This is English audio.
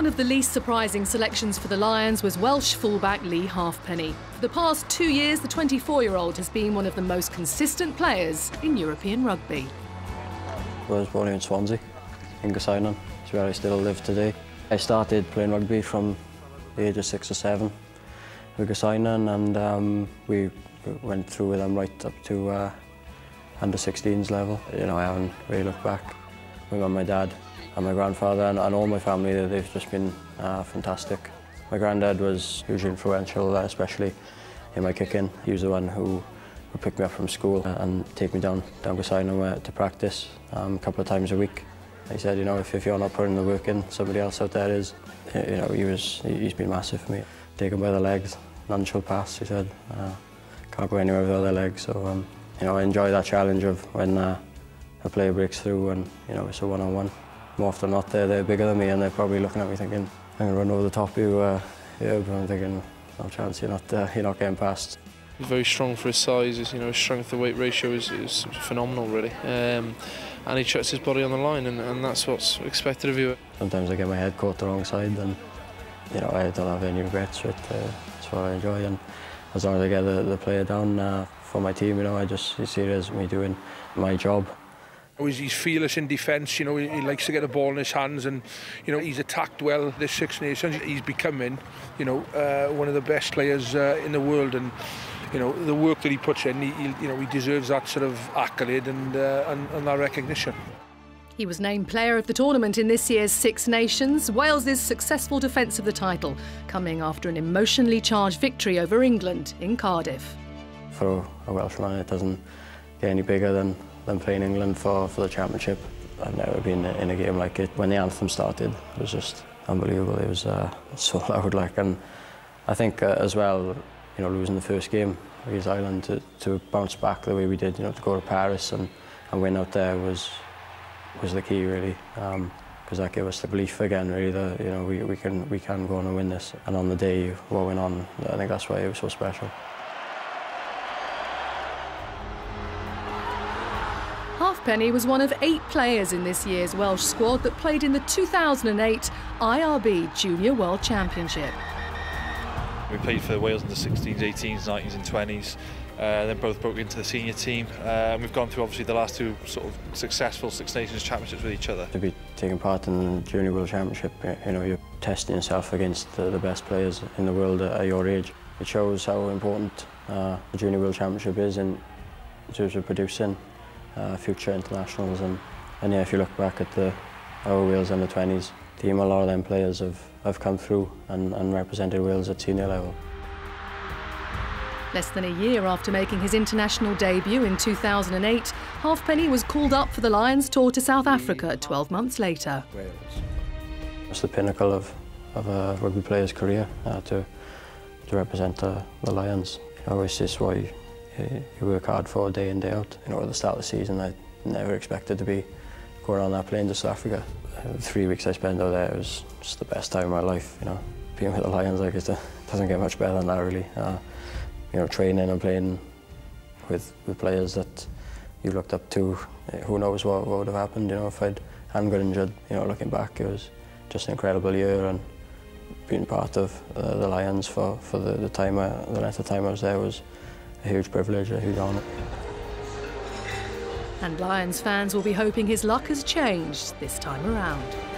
One of the least surprising selections for the Lions was Welsh fullback Leigh Halfpenny. For the past two years, the 24-year-old has been one of the most consistent players in European rugby. I was born in Swansea, in. It's where I still live today. I started playing rugby from the age of six or seven with and um, we went through with them right up to uh, under 16s level. You know, I haven't really looked back. My mum, my dad and my grandfather and, and all my family, they've just been uh, fantastic. My granddad was hugely influential, uh, especially in my kicking. He was the one who would pick me up from school and take me down down Gorseinon to practice um, a couple of times a week. He said, you know, if, if you're not putting the work in, somebody else out there is. You know, he was, he's been massive for me. Take him by the legs, none shall pass, he said. Uh, can't go anywhere without their legs, so um, you know, I enjoy that challenge of when uh, a player breaks through and you know it's a one-on-one. -on -one. More often than not, they're, they're bigger than me and they're probably looking at me thinking, I'm going to run over the top of you, uh, yeah, but I'm thinking, no chance, you're not, uh, you're not getting past. He's very strong for his size. His, you know, his strength to weight ratio is, is phenomenal, really. Um, and he chucks his body on the line, and, and that's what's expected of you. Sometimes I get my head caught the wrong side, and you know I don't have any regrets. with It, uh, it's what I enjoy, and as long as I get the, the player down uh, for my team, you know, I just see it as me doing my job. He's fearless in defence, you know, he, he likes to get the ball in his hands and, you know, he's attacked well this Six Nations. He's becoming, you know, uh, one of the best players uh, in the world and, you know, the work that he puts in, he, he you know, he deserves that sort of accolade and, uh, and, and that recognition. He was named player of the tournament in this year's Six Nations, Wales's successful defence of the title, coming after an emotionally charged victory over England in Cardiff. For a Welshman, it doesn't get any bigger than, than playing England for, for the championship. I've never been in a game like it. When the anthem started, it was just unbelievable. It was uh, so loud, like, and I think uh, as well, you know, losing the first game against Ireland to, to bounce back the way we did, you know, to go to Paris and, and win out there was was the key really. because um, that gave us the belief again really that you know we, we can we can go on and win this and on the day what went on I think that's why it was so special. Halfpenny was one of eight players in this year's Welsh squad that played in the 2008 IRB Junior World Championship. We played for Wales in the 16s, 18s, 19s and 20s. Uh, then both broke into the senior team. Uh, and we've gone through obviously the last two sort of successful Six Nations championships with each other. To be taking part in the Junior World Championship, you know, you're testing yourself against the, the best players in the world at, your age. It shows how important uh, the Junior World Championship is in terms of producing uh, future internationals. And, and yeah, if you look back at the our Wales under 20s team, a lot of them players have, have come through and, and represented Wales at senior level. Less than a year after making his international debut in 2008, Halfpenny was called up for the Lions tour to South Africa 12 months later. It's the pinnacle of, of a rugby player's career uh, to, to represent uh, the Lions. You know, it's just what you, work hard for day in, and day out. You know, at the start of the season, I never expected to be going on that plane to South Africa. Uh, the three weeks I spent out there was just the best time of my life, you know. Being with the Lions, like, it doesn't get much better than that, really. Uh, you know, training and playing with, with players that you looked up to. Who knows what, what would have happened, you know, if I'd hadn't got injured. You know, looking back, it was just an incredible year and being part of uh, the Lions for, for the, the time, I, the length of time I was there was a huge privilege, a huge honour. And Lions fans will be hoping his luck has changed this time around.